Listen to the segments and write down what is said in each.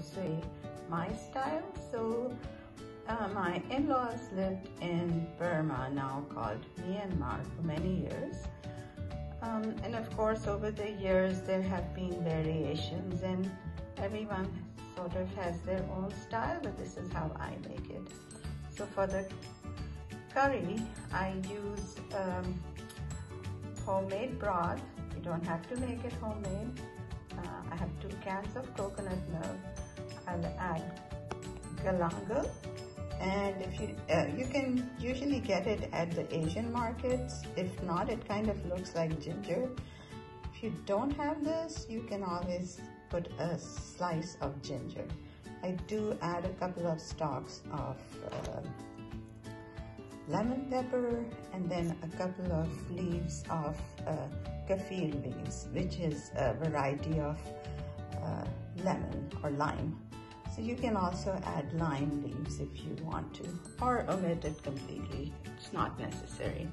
sui my style. So uh, my in-laws lived in Burma, now called Myanmar, for many years. Um, and of course, over the years, there have been variations and everyone sort of has their own style, but this is how I make it. So for the curry, I use um, homemade broth. You don't have to make it homemade. Uh, I have two cans of coconut milk. I'll add galangal and if you uh, you can usually get it at the Asian markets. If not it kind of looks like ginger. If you don't have this you can always put a slice of ginger. I do add a couple of stalks of uh, lemon pepper and then a couple of leaves of uh, kaffir leaves which is a variety of uh, lemon or lime you can also add lime leaves if you want to, or omit it completely. It's not necessary.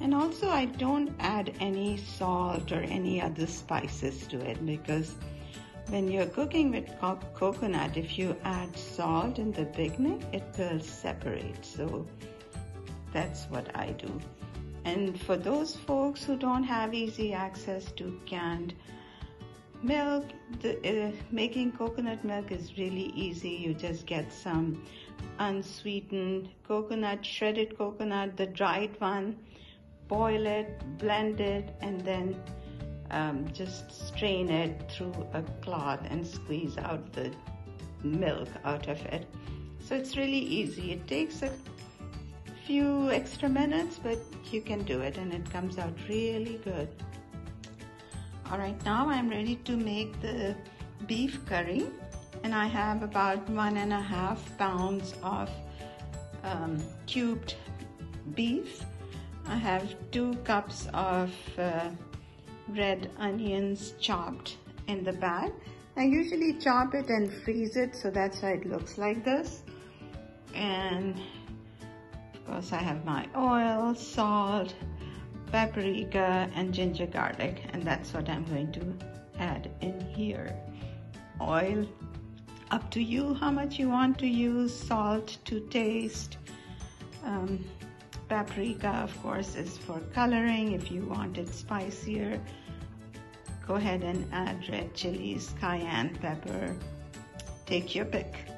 And also I don't add any salt or any other spices to it because when you're cooking with co coconut, if you add salt in the beginning, it will separate. So that's what I do. And for those folks who don't have easy access to canned milk the, uh, making coconut milk is really easy. You just get some unsweetened coconut shredded coconut the dried one boil it blend it and then um, just strain it through a cloth and squeeze out the milk out of it. So it's really easy. It takes a few extra minutes but you can do it and it comes out really good all right, now I'm ready to make the beef curry and I have about one and a half pounds of um, cubed beef. I have two cups of uh, red onions chopped in the bag. I usually chop it and freeze it so that's why it looks like this. And of course I have my oil, salt, paprika and ginger garlic and that's what I'm going to add in here. Oil, up to you how much you want to use, salt to taste. Um, paprika of course is for coloring if you want it spicier. Go ahead and add red chilies, cayenne pepper, take your pick.